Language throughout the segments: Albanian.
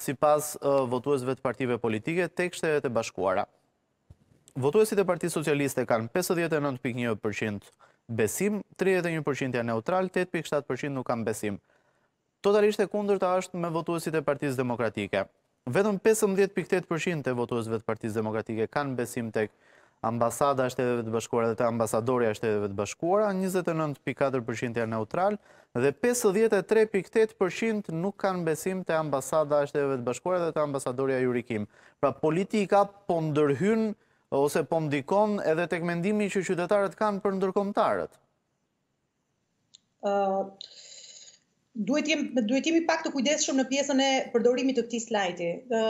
Sipas votuesve të partive politike, tek Shtetet e Bashkuara, votuesit e Partisë Socialiste kanë pesëdhjetë e nëntë pikë një për qind besim, tridhjetë e një për qind janë neutralë, tetë pikë shtatë për qind nuk kanë besim. Totalisht e kundërta është me votuesit e Partisë Demokratike. Vetëm pesëmbëdhjetë pikë tetë për qind e votuesve të Partisë Demokratike kanë besim tek Ambasada e Shteteve të Bashkuara dhe te Ambasadorja e Shteteve të Bashkuara, njëzet e nëntë pikë katër për qind janë neutralë dhe pesëdhjetë e tre pikë tetë për qind nuk kanë besim te Ambasada e Shteteve të Bashkuara dhe te Ambasadorja Yuri Kim. Pra politika po ndërhyn ose po ndikon edhe tek mendimi që qytetarët kanë për ndërkombëtarët. duhet të jemi duhet të jemi pak të kujdesshëm në pjesën e përdorimit të këtij slajdi. Ë,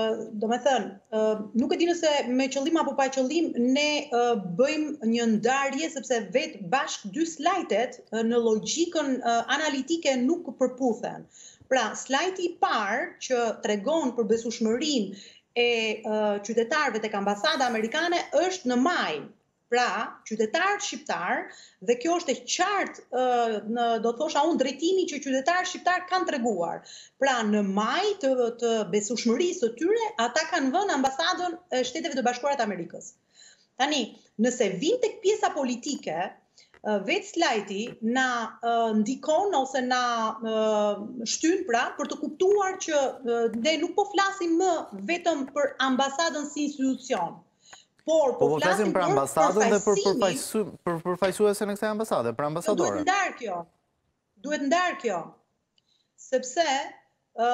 domethënë, ë nuk e di nëse me qëllim apo pa qëllim ne ë, bëjmë një ndarje sepse vetë bashkë dy slajdet në logjikën analitike nuk përputhen. Pra, slajdi i parë që tregon për besueshmërinë e qytetarëve tek ambasada amerikane është në majë, Pra, qytetarët shqiptarë, dhe kjo është e qartë, në, do të thosha unë, drejtimi që qytetarët shqiptarë kanë treguar. Pra, në majë të, të besueshmërisë së tyre, ata kanë vënë ambasadën e Shteteve të Bashkuara të Amerikës. Tani, nëse vijmë tek pjesa politike, vetë slajdi na ndikon ose na shtyn pra për të kuptuar që ne nuk po flasim më vetëm për ambasadën si institucion, Por, po, po flasim për ambasadën dhe për përfaqësuesen për përfaqësuesen e kësaj ambasade, për ambasadoren. Duhet ndarë kjo. Duhet ndarë kjo. Sepse ë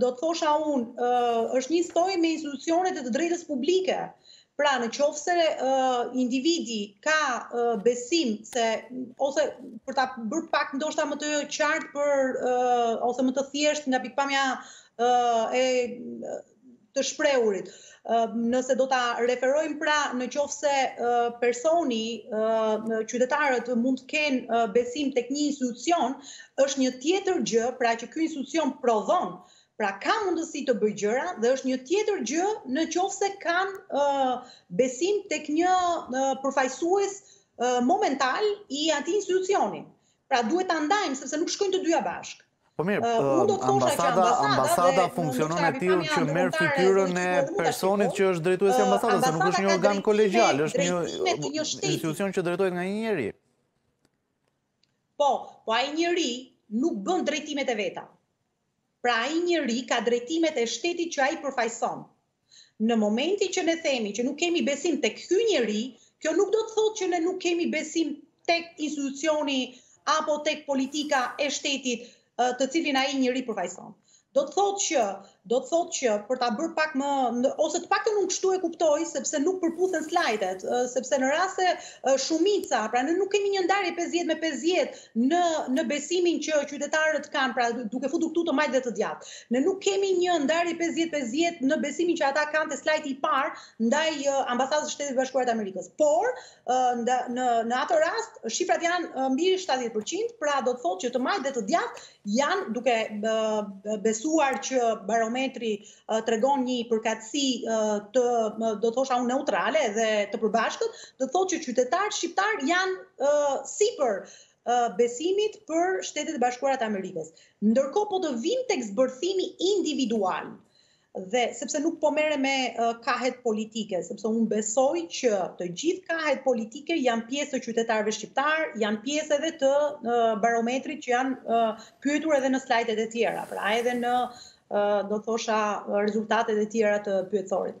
do të thosha unë, është njësoj me institucionet e të drejtës publike. Pra në qoftë se individi ka besim se, ose për ta bërë pak ndoshta më të qartë për, ose më të thjeshtë nga pikëpamja e të shprehurit. Nëse do ta referojmë pra në qoftë se personi, qytetarët mund të kenë besim tek një institucion, është një tjetër gjë, pra që ky institucion prodhon, pra ka mundësi të bëjë gjëra dhe është një tjetër gjë në qoftë se kanë besim tek një përfaqësues momental i atij institucioni. Pra duhet ta ndajmë sepse nuk shkojnë të dyja bashkë. Po mirë, ambasada, ambasada funksionon e tillë që merr fytyrën e personit që është drejtuesi i ambasadës, se nuk është një organ kolegjial, është një institucion që drejtohet nga një njeri. Po, po ai njeri nuk bën drejtimet e veta. Pra ai njeri ka drejtimet e shtetit që ai përfaqëson. Në momentin që ne themi që nuk kemi besim tek ky njeri, kjo nuk do të thotë që ne nuk kemi besim tek institucioni apo tek politika e shtetit të cilin ai njeri përfaqëson. Do të thotë që, do të thotë që për ta bërë pak më ose të paktën unë kështu e kuptoj sepse nuk përputhen slajdet, sepse në rast se shumica, pra ne nuk kemi një ndarje 50 me 50 në në besimin që qytetarët kanë, pra duke futur këtu të majtë dhe të djathtë. Ne nuk kemi një ndarje 50-50 në besimin që ata kanë te slajdi i parë ndaj uh, ambasadës së Shteteve të Bashkuara të Amerikës. Por uh, në në atë rast shifrat janë uh, mbi 70%, pra do të thotë që të majtë dhe të djathtë janë duke besuar që barometri tregon një përkatësi të do të thosha unë neutrale dhe të përbashkët, do të thotë që qytetarët shqiptarë janë sipër besimit për Shtetet e Bashkuara të Amerikës. Ndërkohë po të vijmë tek zbërthimi individual dhe sepse nuk po merrem me kahet politike, sepse unë besoj që të gjithë kahet politike janë pjesë të qytetarëve shqiptarë, janë pjesë edhe të barometrit që janë pyetur edhe në slajdet e tjera, pra edhe në do thosha rezultatet e tjera të pyetësorit.